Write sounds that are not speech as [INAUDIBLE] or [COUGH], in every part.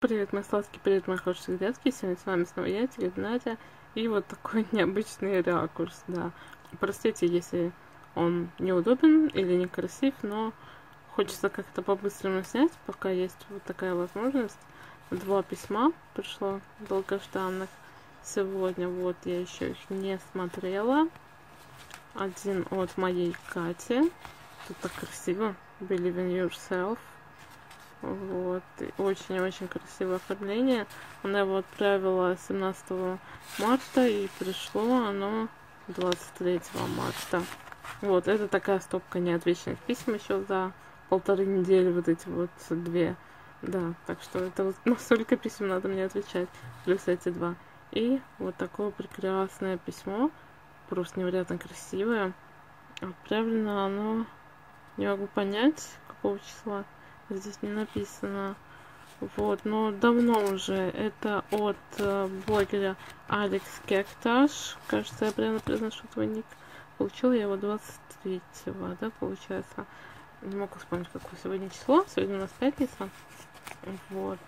Привет, мои сладкие, привет, мои хорошие ребятки. Сегодня с вами снова я, Телет Надя. И вот такой [LAUGHS] необычный ракурс, да. Простите, если он неудобен или некрасив, но хочется как-то по-быстрому снять, пока есть вот такая возможность. Два письма пришло долгожданных сегодня. Вот, я еще их не смотрела. Один от моей Кати. Тут так красиво. Believe in yourself. Вот. Очень-очень красивое оформление. Она его отправила 17 марта и пришло оно 23 марта. Вот, это такая стопка неотвеченных писем еще за полторы недели, вот эти вот две. Да, так что это вот [LAUGHS] настолько писем надо мне отвечать, плюс эти два. И вот такое прекрасное письмо, просто невероятно красивое. Отправлено оно, не могу понять, какого числа здесь не написано. Вот, но давно уже. Это от э, блогера Алекс Кекташ. Кажется, я правильно произношу твой ник. Получила я его 23-го, да, получается. Не могу вспомнить, какое сегодня число. Сегодня у нас пятница. Вот.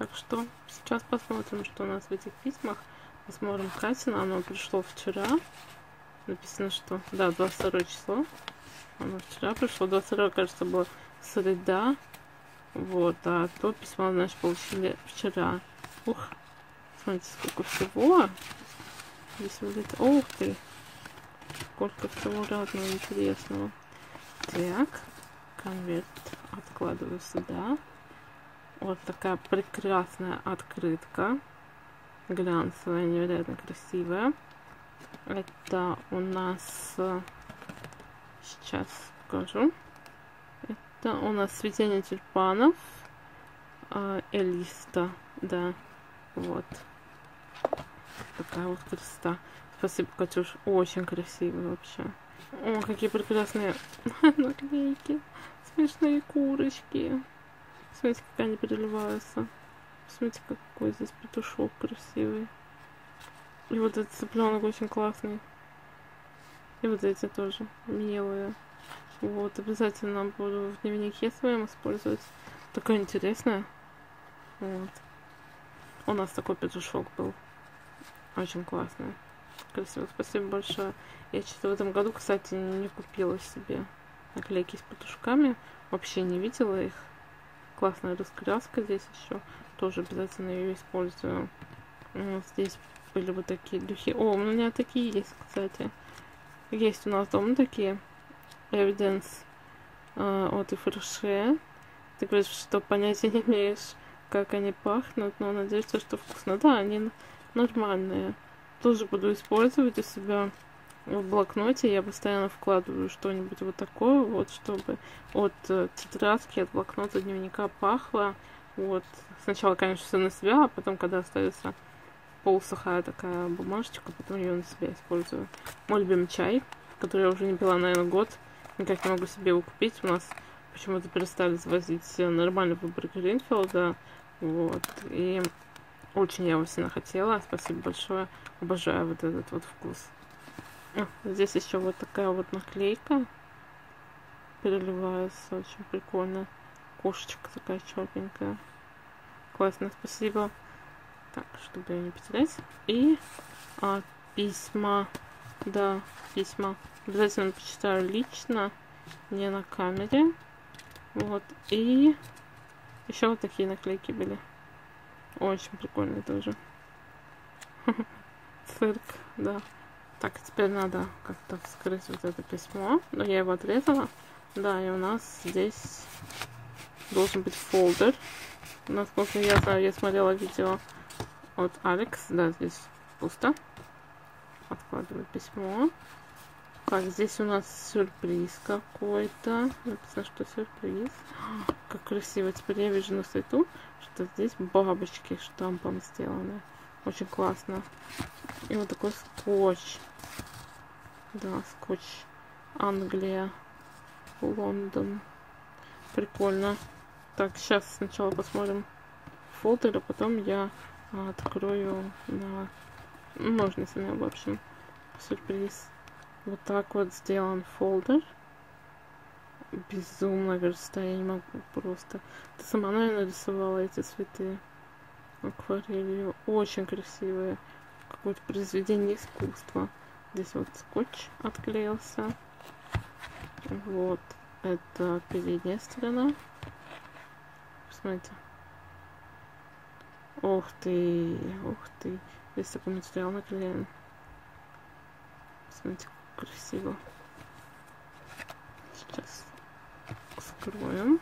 Так что сейчас посмотрим, что у нас в этих письмах. Посмотрим Катина. Оно пришло вчера. Написано, что... Да, 22 число. Оно вчера пришло. 22 кажется, было среда. Вот, а то письмо, значит, получили вчера. Ух, смотрите, сколько всего. Здесь это, ух ты, сколько всего разного интересного. Так, конверт откладываю сюда. Вот такая прекрасная открытка. Глянцевая, невероятно красивая. Это у нас... Сейчас покажу. Это у нас цветение тюльпанов. Э, Элиста, да. Вот. Такая вот красота. Спасибо, Катюш. Очень красивый вообще. О, какие прекрасные [LAUGHS] наклейки. Смешные курочки. Смотрите, как они переливаются. Смотрите, какой здесь петушок красивый. И вот этот цыпленок очень классный. И вот эти тоже милые. Вот, обязательно буду в дневнике своем использовать. Такое интересное. Вот. У нас такой петушок был. Очень классный. Красиво. Спасибо большое. Я что-то в этом году, кстати, не купила себе наклейки с петушками. Вообще не видела их. Классная раскраска здесь еще. Тоже обязательно ее использую. Здесь были вот такие духи. О, у меня такие есть, кстати. Есть у нас дома такие. Evidence э, от Ифрше. Ты говоришь, что понятия не имеешь, как они пахнут, но надеюсь, что вкусно. Да, они нормальные. Тоже буду использовать у себя в блокноте. Я постоянно вкладываю что-нибудь вот такое, вот, чтобы от э, тетрадки, от блокнота, дневника пахло. Вот. Сначала, конечно, все на себя, а потом, когда остается полусухая такая бумажечка, потом ее на себя использую. Мой любимый чай, который я уже не пила, наверное, год. Никак не могу себе его купить. У нас почему-то перестали завозить нормальный выбор Гринфилда. Вот. И очень я его сильно хотела. Спасибо большое. Обожаю вот этот вот вкус. Здесь еще вот такая вот наклейка. Переливается. Очень прикольно. Кошечка такая черненькая. Классно, спасибо. Так, чтобы ее не потерять. И а, письма. Да, письма. Обязательно почитаю лично, не на камере. Вот. И еще вот такие наклейки были. Очень прикольные тоже. [LAUGHS] Цирк, да. Так, теперь надо как-то вскрыть вот это письмо. Но я его отрезала. Да, и у нас здесь должен быть фолдер. Насколько я знаю, я смотрела видео от Алекс. Да, здесь пусто. Откладываю письмо. Так, здесь у нас сюрприз какой-то. Написано, что сюрприз. Как красиво. Теперь я вижу на свету, что здесь бабочки штампом сделаны. Очень классно. И вот такой скотч. Да, скотч. Англия. Лондон. Прикольно. Так, сейчас сначала посмотрим фолдер, а потом я открою на ножницами, в общем. сюрприз. Вот так вот сделан фолдер. Безумно верста, я не могу просто. Ты сама, наверное, рисовала эти цветы акварелью. Очень красивые. Какое-то произведение искусства. Здесь вот скотч отклеился. Вот. Это передняя сторона. Посмотрите. Ух ты, ух ты. Здесь такой материал наклеен. Посмотрите, как красиво. Сейчас скроем.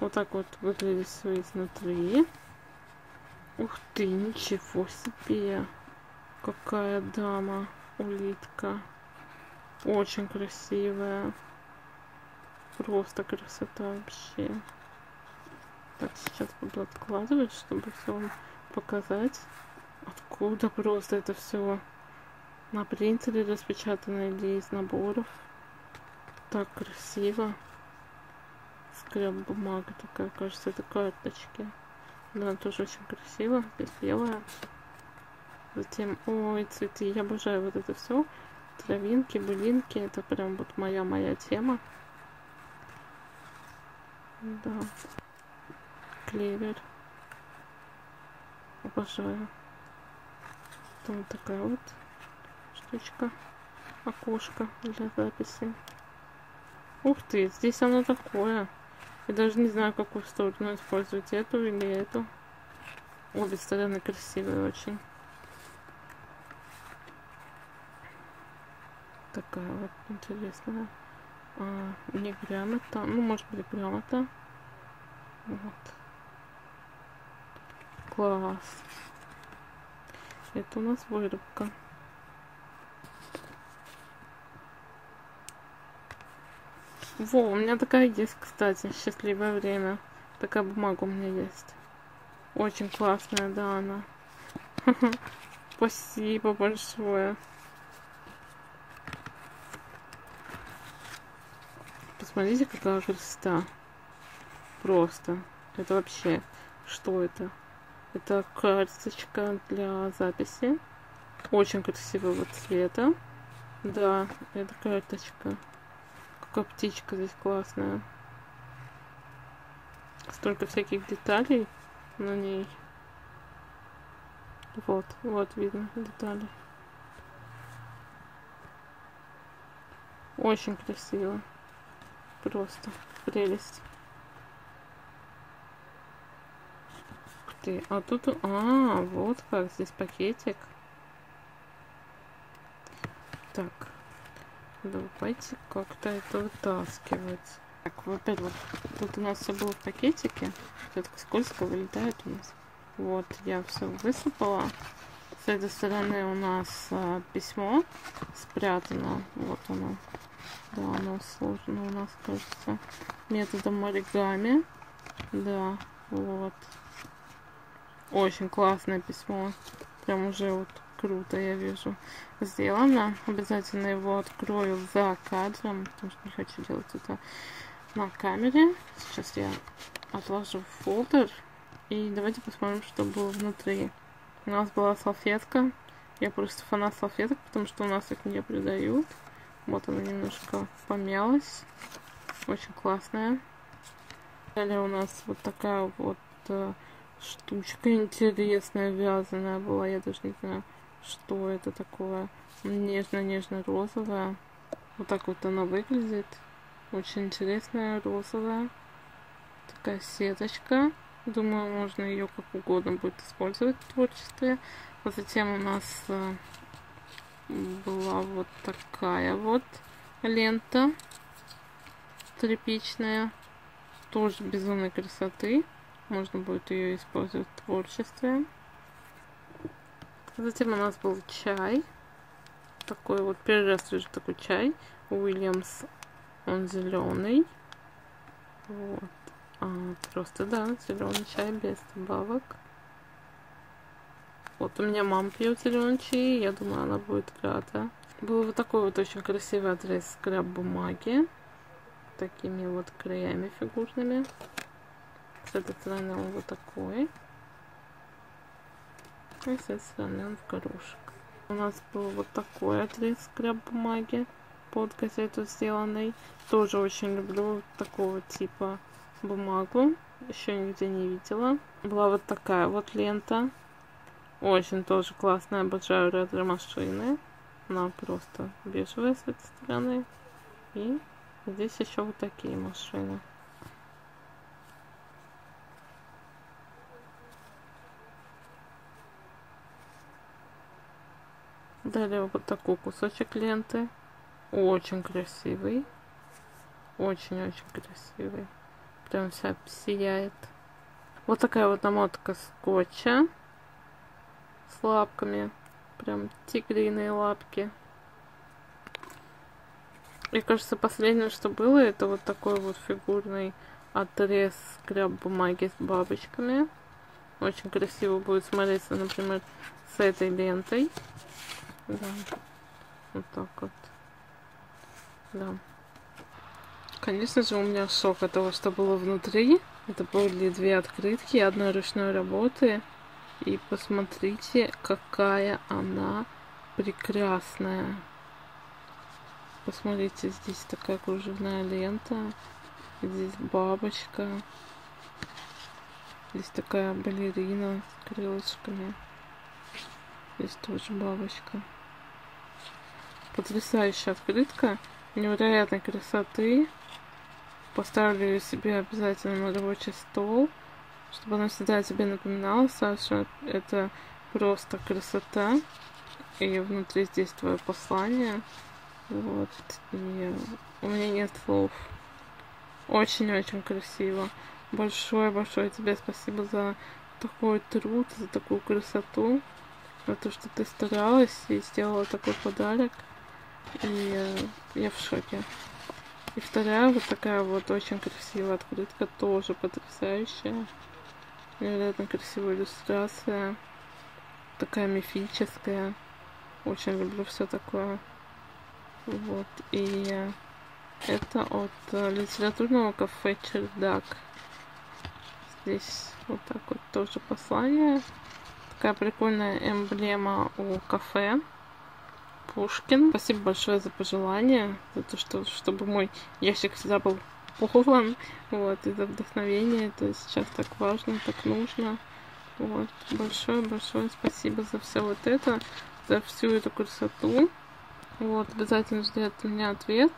Вот так вот выглядит все изнутри. Ух ты, ничего себе. Какая дама, улитка. Очень красивая. Просто красота вообще. Так, сейчас буду откладывать, чтобы все вам показать. Откуда просто это все на принтере распечатано или из наборов. Так красиво. Скреп бумага такая, кажется, это карточки. Да, тоже очень красиво. Здесь белая. Затем, ой, цветы. Я обожаю вот это все. Травинки, былинки. Это прям вот моя-моя тема. Да клевер. Обожаю. Там такая вот штучка. Окошко для записи. Ух ты, здесь оно такое. Я даже не знаю, какую сторону использовать, эту или эту. Обе стороны красивые очень. Такая вот интересная. А, не грамота. Ну, может быть, грамота. Вот. Класс. Это у нас вырубка. Во, у меня такая есть, кстати, счастливое время. Такая бумага у меня есть. Очень классная, да, она. [LAUGHS] Спасибо большое. Посмотрите, какая красота. Просто. Это вообще... Что это? Это карточка для записи. Очень красивого цвета. Да, это карточка. Какая птичка здесь классная. Столько всяких деталей на ней. Вот, вот видно детали. Очень красиво. Просто прелесть. ты. А тут... А, вот как. Здесь пакетик. Так. Давайте как-то это вытаскивать. Так, опять вот тут у нас все было в пакетике. Все так скользко вылетает у нас. Вот, я все высыпала. С этой стороны у нас а, письмо спрятано. Вот оно. Да, оно сложно у нас, кажется, методом оригами. Да, вот. Очень классное письмо. Прям уже вот круто, я вижу, сделано. Обязательно его открою за кадром, потому что не хочу делать это на камере. Сейчас я отложу в фолдер. И давайте посмотрим, что было внутри. У нас была салфетка. Я просто фанат салфеток, потому что у нас их не продают. Вот она немножко помялась. Очень классная. Далее у нас вот такая вот э, штучка интересная, вязаная была. Я даже не знаю, что это такое. Нежно-нежно-розовая. Вот так вот она выглядит. Очень интересная, розовая. Такая сеточка. Думаю, можно ее как угодно будет использовать в творчестве. А затем у нас э, была вот такая вот лента тряпичная. Тоже безумной красоты. Можно будет ее использовать в творчестве. Затем у нас был чай. Такой вот, первый раз вижу такой чай. Уильямс, он зеленый. Вот. А, просто, да, зеленый чай без добавок. Вот у меня мама пьет зеленый чай, я думаю, она будет рада. Был вот такой вот очень красивый отрез скраб бумаги. Такими вот краями фигурными. С этой стороны он вот такой. И с этой стороны он в горошек. У нас был вот такой отрез скряб бумаги под газету сделанный. Тоже очень люблю такого типа бумагу. Еще нигде не видела. Была вот такая вот лента. Очень тоже классная. Обожаю ретро-машины. Она просто бежевая с этой стороны. И здесь еще вот такие машины. Далее вот такой кусочек ленты. Очень красивый. Очень-очень красивый. Прям вся сияет. Вот такая вот намотка скотча. С лапками. Прям тигриные лапки. И кажется, последнее, что было, это вот такой вот фигурный отрез скряб бумаги с бабочками. Очень красиво будет смотреться, например, с этой лентой. Да. Вот так вот. Да. Конечно же, у меня шок от того, что было внутри. Это были две открытки одной ручной работы. И посмотрите, какая она прекрасная. Посмотрите, здесь такая кружевная лента. Здесь бабочка. Здесь такая балерина с крылышками. Здесь тоже бабочка. Потрясающая открытка. Невероятной красоты. Поставлю себе обязательно на рабочий стол, чтобы она всегда тебе напоминала, Саша, это просто красота. И внутри здесь твое послание. Вот. И у меня нет слов. Очень-очень красиво. Большое-большое тебе спасибо за такой труд, за такую красоту, за то, что ты старалась и сделала такой подарок. И э, я в шоке. И вторая вот такая вот очень красивая открытка, тоже потрясающая. Невероятно красивая иллюстрация. Такая мифическая. Очень люблю все такое. Вот. И это от э, литературного кафе Чердак. Здесь вот так вот тоже послание. Такая прикольная эмблема у кафе. Пушкин. Спасибо большое за пожелание, за то, что чтобы мой ящик всегда был полон, вот, и за вдохновение, это сейчас так важно, так нужно. Вот, большое-большое спасибо за все вот это, за всю эту красоту. Вот, обязательно жди от меня ответ.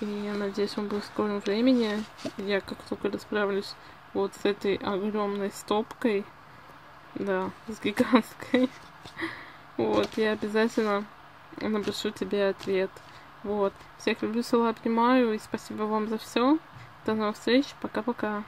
И я надеюсь, он будет в скором времени. Я как только расправлюсь вот с этой огромной стопкой, да, с гигантской, [LAUGHS] вот, я обязательно напишу тебе ответ. Вот. Всех люблю, целую, обнимаю и спасибо вам за все. До новых встреч. Пока-пока.